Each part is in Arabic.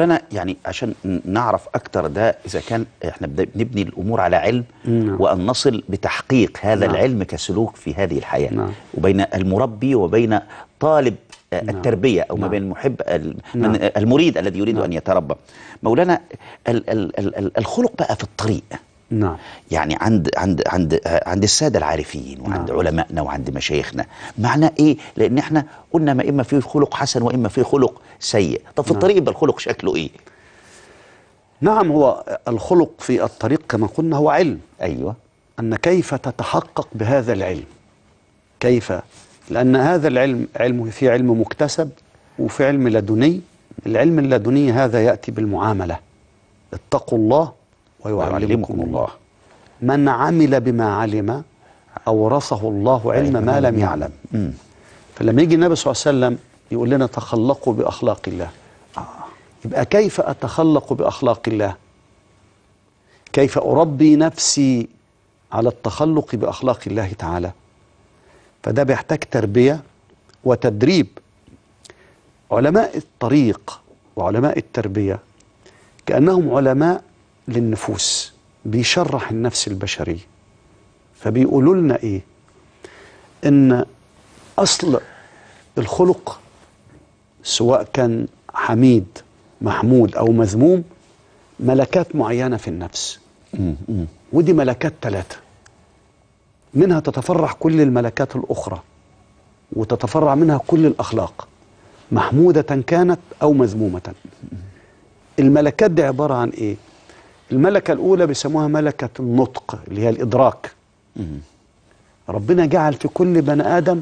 أنا يعني عشان نعرف أكتر ده إذا كان إحنا بنبني الأمور على علم نعم. وأن نصل بتحقيق هذا نعم. العلم كسلوك في هذه الحياة نعم. وبين المربي وبين طالب نعم. التربية أو ما نعم. بين المحب ال- نعم. المريد الذي يريد نعم. أن يتربى مولانا ال- ال- ال- ال- الخلق بقى في الطريق نعم. يعني عند عند عند عند السادة العارفين وعند نعم. علمائنا وعند مشايخنا. معناه إيه؟ لأن إحنا قلنا ما إما في خلق حسن وإما في خلق سيء. طب في نعم. الطريق يبقى الخلق شكله إيه؟ نعم هو الخلق في الطريق كما قلنا هو علم. أيوه. أن كيف تتحقق بهذا العلم؟ كيف؟ لأن هذا العلم علم في علم مكتسب وفي علم لدني. العلم اللدني هذا يأتي بالمعاملة. اتقوا الله ويعلمكم الله. من عمل بما علم أورثه الله علم ما لم يعلم. فلما يجي النبي صلى الله عليه وسلم يقول لنا تخلقوا بأخلاق الله. يبقى كيف أتخلق بأخلاق الله؟ كيف أربي نفسي على التخلق بأخلاق الله تعالى؟ فده بيحتاج تربية وتدريب. علماء الطريق وعلماء التربية كأنهم علماء للنفوس بيشرح النفس البشرية فبيقولوا لنا إيه؟ إن أصل الخلق سواء كان حميد محمود أو مذموم ملكات معينة في النفس. ودي ملكات ثلاثة منها تتفرع كل الملكات الأخرى وتتفرع منها كل الأخلاق. محمودة كانت أو مذمومة. الملكات دي عبارة عن إيه؟ الملكة الأولى بيسموها ملكة النطق اللي هي الإدراك. ربنا جعل في كل بني آدم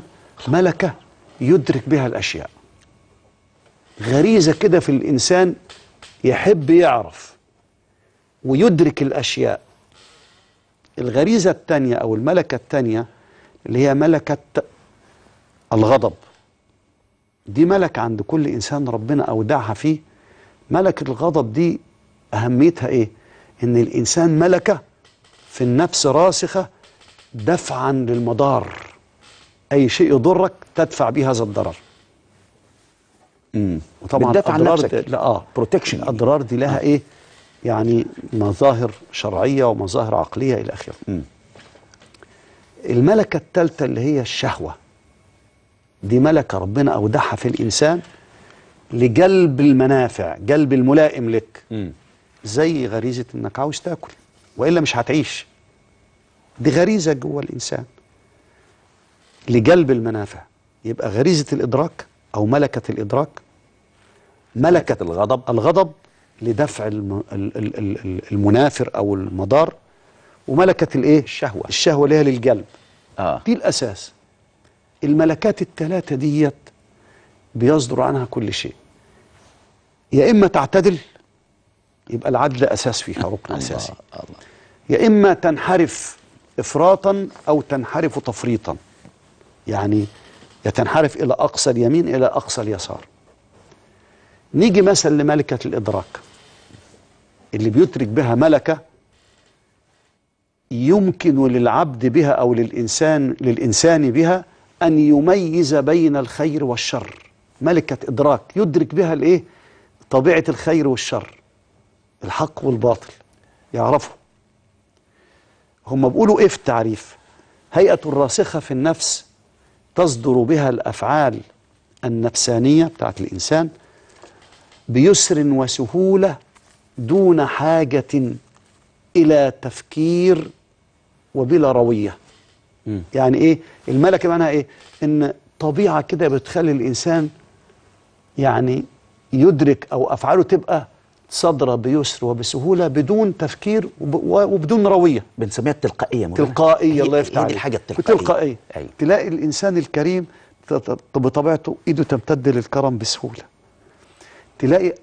ملكة يدرك بها الأشياء. غريزة كده في الإنسان يحب يعرف ويدرك الأشياء. الغريزة الثانية أو الملكة الثانية اللي هي ملكة الغضب. دي ملكة عند كل إنسان ربنا أودعها فيه. ملكة الغضب دي أهميتها إيه؟ إن الإنسان ملكة في النفس راسخة دفعا للمضار أي شيء يضرك تدفع به هذا الضرر مم. وطبعا بتدافع عن الأضرار نفسك دي- لا آه Protection. الأضرار دي لها إيه؟ يعني مظاهر شرعية ومظاهر عقلية إلى آخره مم. الملكة الثالثة اللي هي الشهوة دي ملكة ربنا أودعها في الإنسان لجلب المنافع جلب الملائم لك مم. زي غريزة إنك عاوز تاكل وإلا مش هتعيش. دي غريزة جوه الإنسان. لجلب المنافع. يبقى غريزة الإدراك أو ملكة الإدراك. ملكة الغضب. الغضب لدفع الم- ال- ال- ال- المنافر أو المضار. وملكة الإيه؟ الشهوة. الشهوة اللي هي للجلب. آه. دي الأساس. الملكات الثلاثة ديت بيصدر عنها كل شيء. يا إما تعتدل يبقى العدل أساس فيها ركن أساسي. الله. يا إما تنحرف إفراطا أو تنحرف تفريطا. يعني يا تنحرف إلى أقصى اليمين إلى أقصى اليسار. نيجي مثلا لملكة الإدراك. اللي بيدرك بها ملكة يمكن للعبد بها أو للإنسان للإنسان بها أن يميز بين الخير والشر. ملكة إدراك يدرك بها الإيه؟ طبيعة الخير والشر. الحق والباطل يعرفه هم بيقولوا إيه في التعريف؟ هيئة الراسخة في النفس تصدر بها الأفعال النفسانية بتاعت الإنسان بيسر وسهولة دون حاجة إلى تفكير وبلا روية. مم. يعني إيه؟ الملكة معناها إيه؟ إن طبيعة كده بتخلي الإنسان يعني يدرك أو أفعاله تبقى صادرة بيسر وبسهولة بدون تفكير وب- وبدون روية. بنسميها التلقائية مولانا. تلقائية الله يفتح عليك. الحاجة التلقائية. تلقائية. أيوة. تلاقي الإنسان الكريم بطبيعته إيده تمتد للكرم بسهولة. تلاقي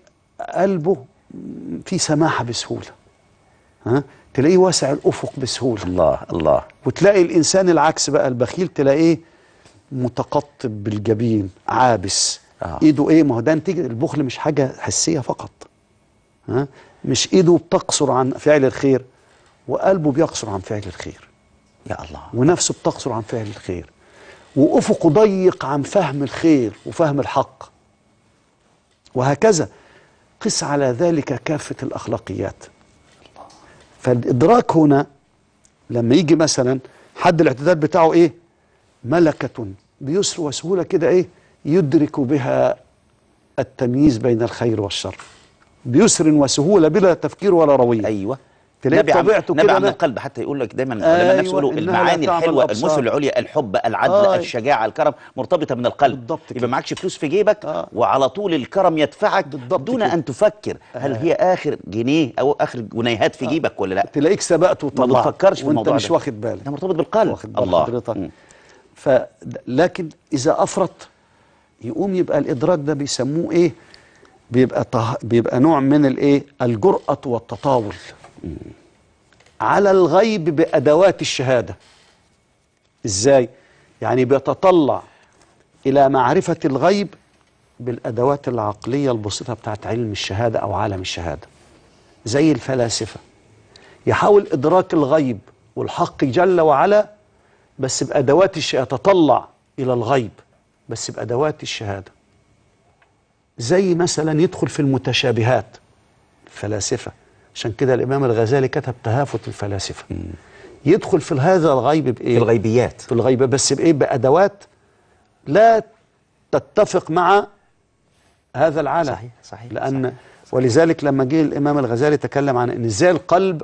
قلبه في سماحة بسهولة. ها؟ تلاقيه واسع الأفق بسهولة. الله الله. وتلاقي الإنسان العكس بقى البخيل تلاقيه متقطب بالجبين عابس. آه. إيده إيه؟ ما هو ده نتيجة البخل مش حاجة حسية فقط. مش إيده بتقصر عن فعل الخير وقلبه بيقصر عن فعل الخير. يا الله. ونفسه بتقصر عن فعل الخير. وأفقه ضيق عن فهم الخير وفهم الحق. وهكذا قس على ذلك كافة الأخلاقيات. فالإدراك هنا لما يجي مثلا حد الاعتدال بتاعه إيه؟ ملكة بيسر وسهولة كده إيه؟ يدرك بها التمييز بين الخير والشر. بيسر وسهولة بلا تفكير ولا روية أيوه تلاقي نبع عن- طبيعته نبع كده عن لا. القلب حتى يقول لك دايما العلماء أيوة، نفسه يقولوا المعاني الحلوة. المثل العليا الحب العدل آه. الشجاعة الكرم مرتبطة من القلب بالضبط. يبقى معكش فلوس في جيبك آه. وعلى طول الكرم يدفعك بالضبط دون كده. أن تفكر هل هي آخر جنيه أو آخر جنيهات في جيبك ولا لا تلاقيك سبقت ما وطلعت بتفكرش في وأنت الموضوع مش ده. واخد بالك ده مرتبط بالقلب واخد بال الله حضرتك. ف لكن إذا أفرط يقوم يبقى الإدراك ده بيسموه إيه بيبقى طه... بيبقى نوع من الايه؟ الجرأة والتطاول. على الغيب بأدوات الشهادة. إزاي؟ يعني بيتطلع إلى معرفة الغيب بالأدوات العقلية البسيطة بتاعت علم الشهادة أو عالم الشهادة. زي الفلاسفة. يحاول إدراك الغيب والحق جل وعلا بس بأدوات الشهادة يتطلع إلى الغيب بس بأدوات الشهادة. زي مثلا يدخل في المتشابهات. الفلاسفة عشان كده الإمام الغزالي كتب تهافت الفلاسفة. يدخل في هذا الغيب بإيه؟ في الغيبيات. في الغيب بس بإيه؟ بأدوات لا تتفق مع هذا العالم. صحيح، صحيح، لأن ولذلك لما جه الإمام الغزالي تكلم عن إن إزاي القلب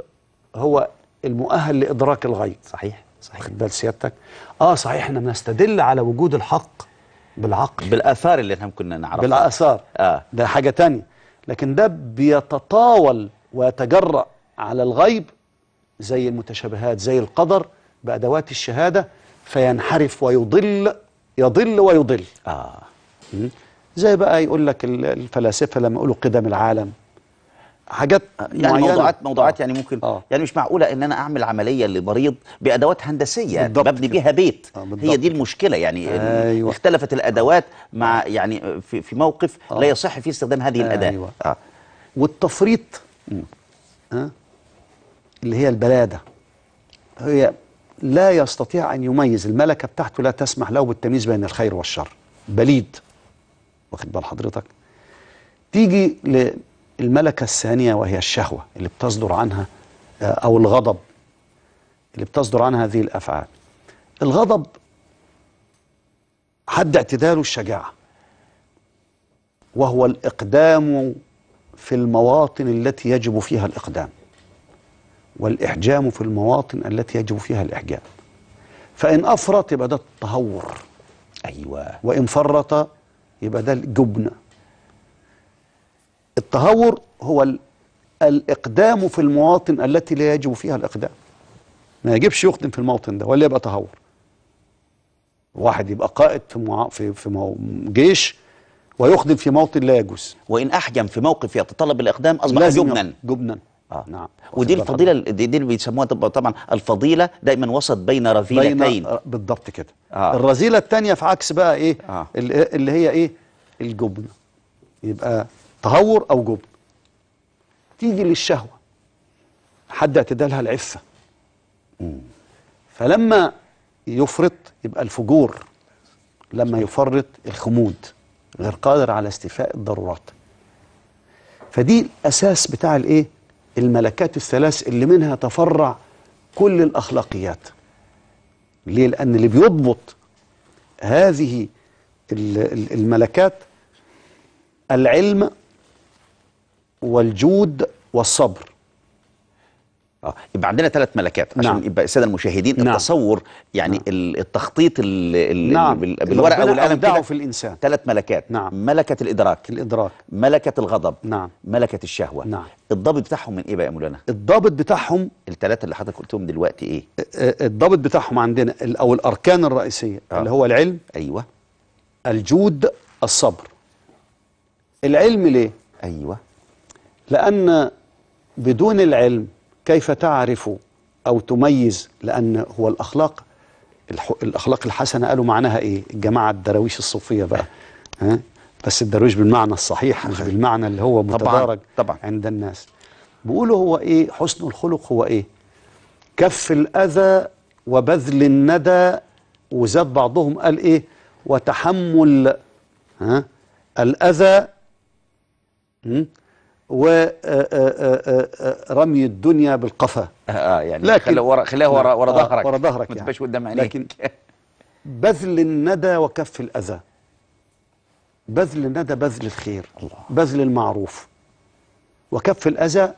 هو المؤهل لإدراك الغيب. صحيح صحيح. واخد بال سيادتك؟ آه صحيح إحنا بنستدل على وجود الحق. بالعقل. بالآثار اللي إحنا كنا نعرفها. بالآثار. آه. ده حاجة تانية. لكن ده بيتطاول ويتجرأ على الغيب زي المتشابهات زي القدر بأدوات الشهادة فينحرف ويضل يضل ويضل. آه? زي بقى يقول لك ال- الفلاسفة لما يقولوا قدم العالم. حاجات يعني معينة. موضوعات موضوعات آه. يعني ممكن آه. يعني مش معقولة إن أنا أعمل عملية لمريض بأدوات هندسية بالضبط ببني. بيها بيت آه، بالضبط هي دي المشكلة يعني أيوة. اختلفت الأدوات مع يعني في في موقف آه. لا يصح فيه استخدام هذه الأداة أيوة. آه. والتفريط ها اللي هي البلادة هي لا يستطيع أن يميز الملكة بتاعته لا تسمح له بالتمييز بين الخير والشر بليد واخد بال حضرتك تيجي للملكة الثانية وهي الشهوة اللي بتصدر عنها آه، أو الغضب اللي بتصدر عنها هذه الأفعال. الغضب حد اعتداله الشجاعة وهو الإقدام في المواطن التي يجب فيها الإقدام والإحجام في المواطن التي يجب فيها الإحجام. فإن أفرط يبقى ده التهور أيوه. وإن فرط يبقى ده الجبن. التهور هو ال- الإقدام في المواطن التي لا يجب فيها الإقدام. ما يجبش يقدم في الموطن ده ولا يبقى تهور. واحد يبقى قائد في مع... في في مو... جيش ويخدم في موطن لا يجوز. وإن أحجم في موقف يتطلب الإقدام أصبح جبنا. جبنا. آه. نعم. ودي الفضيلة دي, دي اللي بيسموها طب- طبعا الفضيلة دايما وسط بين رذيلتين. بين بالضبط كده. آه. الرذيلة الثانية في عكس بقى إيه؟ آه. ال- اللي هي إيه؟ الجبن. يبقى تهور أو جبن. تيجي للشهوة. حد اعتدالها العفة. فلما يفرط يبقى الفجور. لما يفرط الخمود. غير قادر على استيفاء الضرورات. فدي الأساس بتاع الإيه؟ الملكات الثلاث اللي منها تفرع كل الأخلاقيات. ليه؟ لأن اللي بيضبط هذه ال- ال- الملكات العلم والجود والصبر آه يبقى عندنا ثلاث ملكات عشان نعم. يبقى الساده المشاهدين نعم. التصور يعني ال- التخطيط ال- ال- نعم. بال- بالورقة والقلم كده في الإنسان. ثلاث ملكات نعم. ملكة الإدراك الإدراك ملكة الغضب نعم. ملكة الشهوة نعم. الضابط بتاعهم من إيه بقى يا مولانا الضابط بتاعهم الثلاثة اللي حضرتك قلتهم دلوقتي إيه الضابط بتاعهم عندنا أو الأركان الرئيسية آه. اللي هو العلم أيوه الجود الصبر العلم ليه أيوه لأن بدون العلم كيف تعرف أو تميز؟ لأن هو الأخلاق. الأخلاق الحسنة قالوا معناها إيه؟ الجماعة الدراويش الصوفية بقى. ها؟ بس الدرويش بالمعنى الصحيح مش بالمعنى اللي هو طبعاً، متدارج طبعاً. عند الناس. بيقولوا هو إيه؟ حسن الخلق هو إيه؟ كف الأذى وبذل الندى وزاد بعضهم قال إيه؟ وتحمل ها؟ الأذى? ورمي الدنيا بالقفا. آه يعني لكن- خليها ورا خليها ورا ورا آه، ظهرك. ورا ظهرك ما يعني. تبقاش قدام عينيك. لكن بذل الندى وكف الأذى. بذل الندى بذل الخير. الله. بذل المعروف. وكف الأذى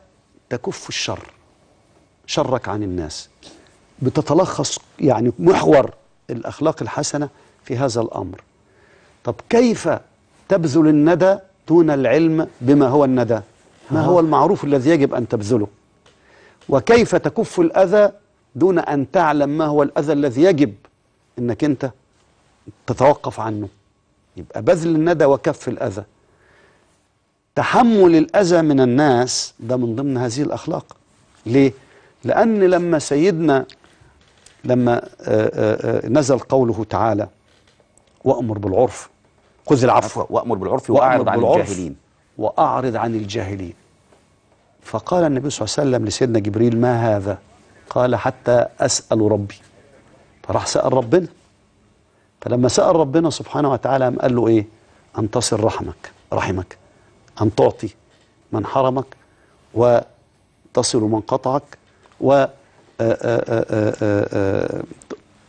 تكف الشر. شرك عن الناس. بتتلخص يعني محور الأخلاق الحسنة في هذا الأمر. طب كيف تبذل الندى دون العلم بما هو الندى؟ ما هو المعروف الذي يجب أن تبذله؟ وكيف تكف الأذى دون أن تعلم ما هو الأذى الذي يجب أنك أنت تتوقف عنه؟ يبقى بذل الندى وكف الأذى. تحمل الأذى من الناس ده من ضمن هذه الأخلاق. ليه؟ لأن لما سيدنا لما آه، آه، آه، نزل قوله تعالى وأمر بالعرف. خذ العفو. وأمر بالعرف وأمر وأعرض عن الجاهلين. وأعرض عن الجاهلين. فقال النبي صلى الله عليه وسلم لسيدنا جبريل ما هذا؟ قال حتى أسأل ربي. فراح سأل ربنا. فلما سأل ربنا سبحانه وتعالى قال له إيه؟ أن تصل رحمك رحمك أن تعطي من حرمك وتصل من قطعك و آه، آه، آه، آه، آه،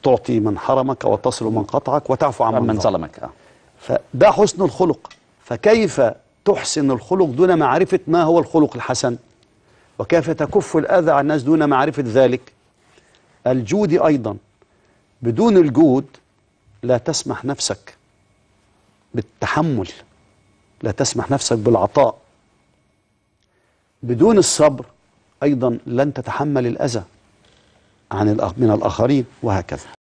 تعطي من حرمك وتصل من قطعك وتعفو عن من من ظلم ظلمك آه. فده حسن الخلق. فكيف تحسن الخلق دون معرفة ما هو الخلق الحسن. وكيف تكف الأذى عن الناس دون معرفة ذلك. الجود أيضا. بدون الجود لا تسمح نفسك بالتحمل. لا تسمح نفسك بالعطاء. بدون الصبر أيضا لن تتحمل الأذى عن من الآخرين وهكذا.